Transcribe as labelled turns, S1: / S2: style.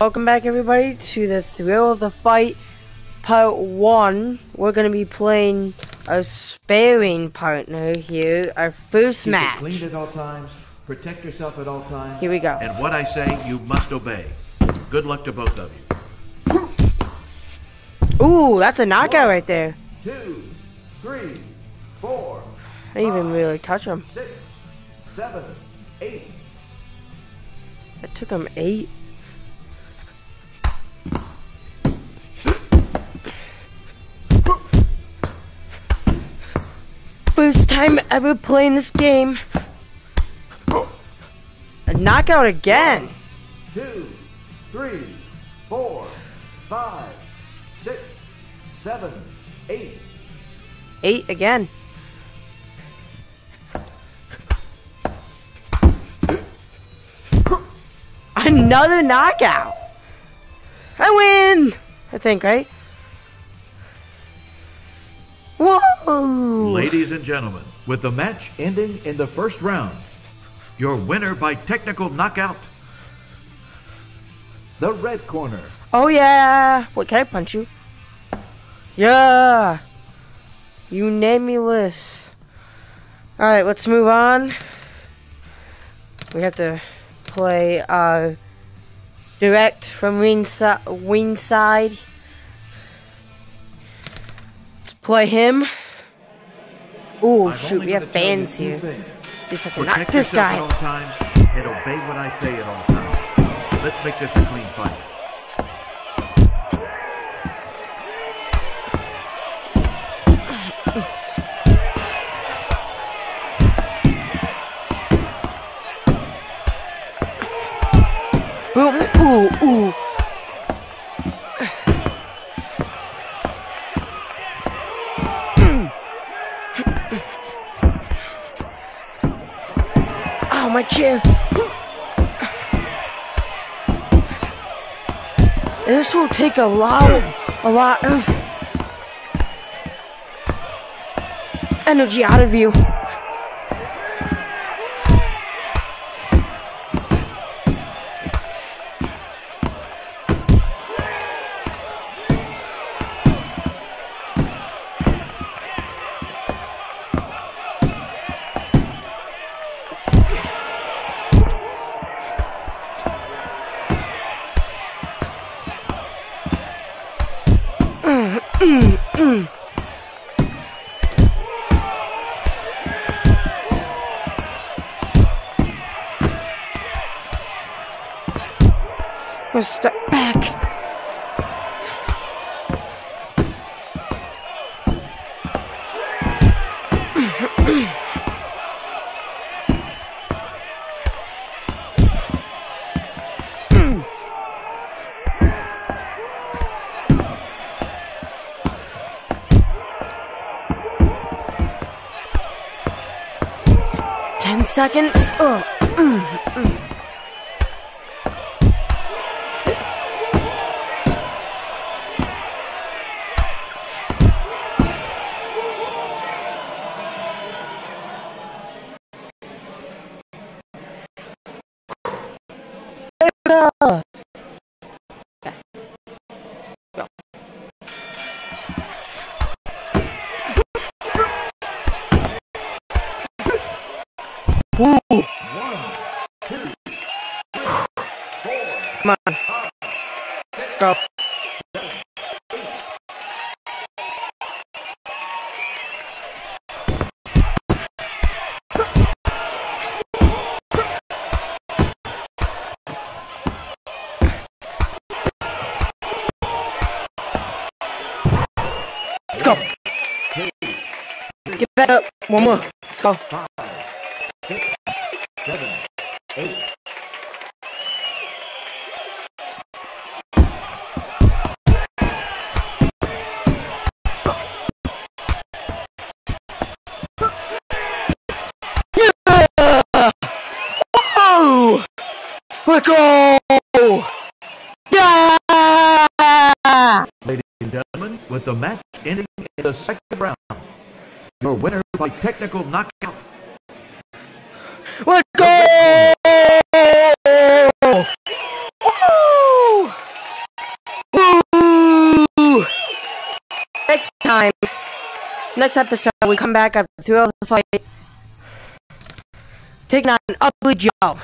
S1: Welcome back everybody to the Thrill of the Fight Part 1. We're going to be playing a sparring partner here, our first
S2: Keep it
S1: match.
S2: clean at all times. Protect yourself at all times.
S1: Here we go.
S3: And what I say, you must obey. Good luck to both of you.
S1: Ooh, that's a knockout right there.
S2: Two, three, four,
S1: I didn't even really touch him.
S2: six, seven, eight.
S1: It took him eight. Time ever playing this game. A knockout again.
S2: Two, three, four, five, six, seven, eight.
S1: Eight again. Another knockout. I win. I think, right? Whoa!
S3: Ladies and gentlemen, with the match
S2: Ending in the first round.
S3: your winner by technical knockout,
S2: The red corner.
S1: Oh yeah. Wait, can I punch you? Yeah. You name me Unanimous. All right, let's move on. We have to play uh direct from ringside. Play him. Ooh,
S2: I've
S1: shoot, we have
S2: to tell you
S1: fans here.
S2: things.
S1: See if I can knock this
S3: yourself at
S1: guy.
S3: all times and obey what I say at all times. Let's make this a clean fight.
S1: Boom. Ooh, ooh. My chair. This will take a lot, a lot of energy out of you. Let's step back. Seconds. Oh. Mm. Ooh.
S2: One, two,
S1: Come on. Go. Let's go. Get back up. One more. Let's go.
S2: five, six, seven, eight.
S1: Let's go! Yeah!
S3: Ladies and gentlemen, with the match ending in the second round, your winner by technical knockout,
S1: Let's go! Woo! Woo! Next time, next episode, we come back after throughout the fight, taking on Abu Joe.